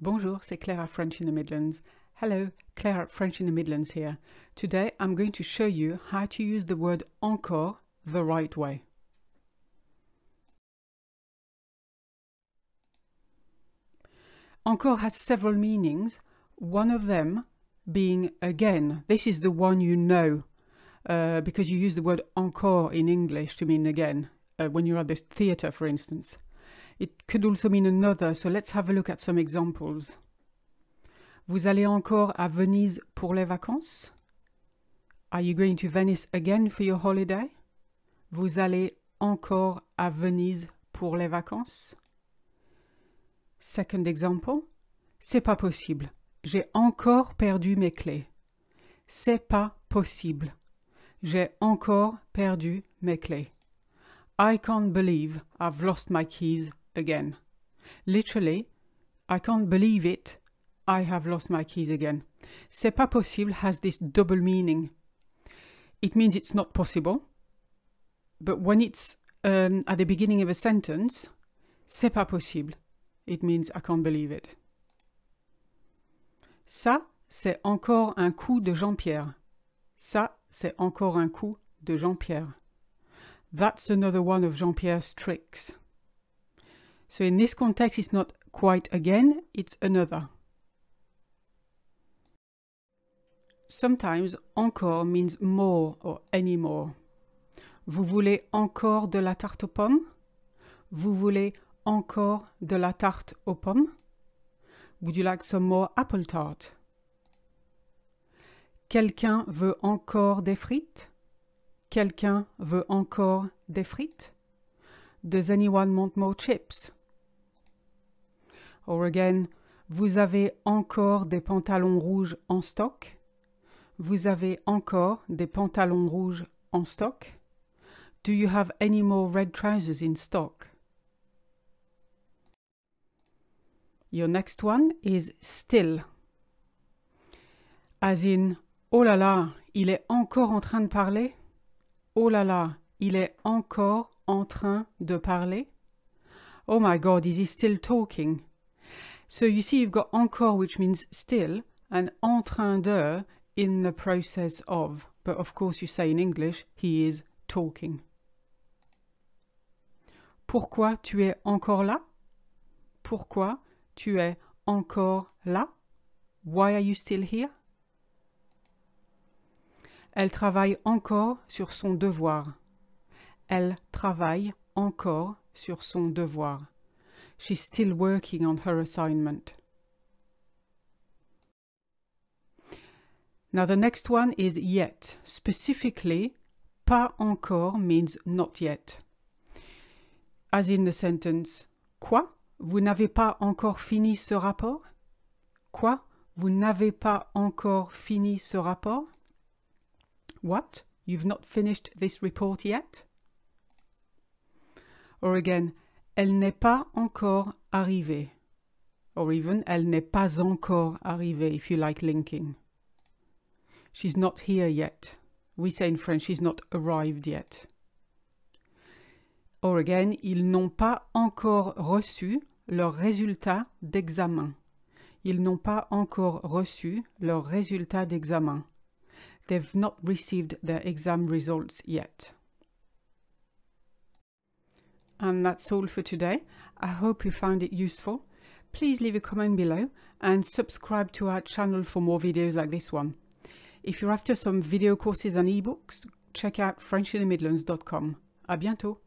Bonjour, c'est Claire at French in the Midlands. Hello, Claire at French in the Midlands here. Today I'm going to show you how to use the word encore the right way. Encore has several meanings, one of them being again. This is the one you know uh, because you use the word encore in English to mean again uh, when you're at the theatre, for instance. It could also mean another, so let's have a look at some examples. Vous allez encore à Venise pour les vacances? Are you going to Venice again for your holiday? Vous allez encore à Venise pour les vacances? Second example. C'est pas possible. J'ai encore perdu mes clés. C'est pas possible. J'ai encore perdu mes clés. I can't believe I've lost my keys again. Literally, I can't believe it. I have lost my keys again. C'est pas possible has this double meaning. It means it's not possible. But when it's um, at the beginning of a sentence, c'est pas possible. It means I can't believe it. Ça, c'est encore un coup de Jean-Pierre. Ça, c'est encore un coup de Jean-Pierre. That's another one of Jean-Pierre's tricks. So in this context, it's not quite again, it's another. Sometimes encore means more or any more. Vous voulez encore de la tarte aux pommes? Vous voulez encore de la tarte aux pommes? Would you like some more apple tart? Quelqu'un veut encore des frites? Quelqu'un veut encore des frites? Does anyone want more chips? Or again, vous avez encore des pantalons rouges en stock? Vous avez encore des pantalons rouges en stock? Do you have any more red trousers in stock? Your next one is still. As in, oh là là, il est encore en train de parler? Oh là là, il est encore en train de parler? Oh my god, is he still talking? So you see, you've got encore, which means still, and en train de in the process of. But of course, you say in English, he is talking. Pourquoi tu es encore là? Pourquoi tu es encore là? Why are you still here? Elle travaille encore sur son devoir. Elle travaille encore sur son devoir. She's still working on her assignment. Now the next one is yet. Specifically, pas encore means not yet. As in the sentence, Quoi? Vous n'avez pas encore fini ce rapport? Quoi? Vous n'avez pas encore fini ce rapport? What? You've not finished this report yet? Or again, elle n'est pas encore arrivée. Or even, elle n'est pas encore arrivée, if you like linking. She's not here yet. We say in French, she's not arrived yet. Or again, ils n'ont pas encore reçu leur résultat d'examen. Ils n'ont pas encore reçu leur résultat d'examen. They've not received their exam results yet. And that's all for today. I hope you found it useful. Please leave a comment below and subscribe to our channel for more videos like this one. If you're after some video courses and ebooks, check out frenchinthemidlands.com. À bientôt!